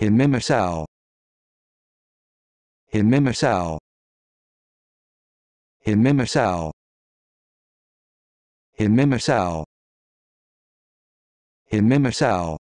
Himemesao. Himemesao. Himemesao. Himemesao. Himemesao.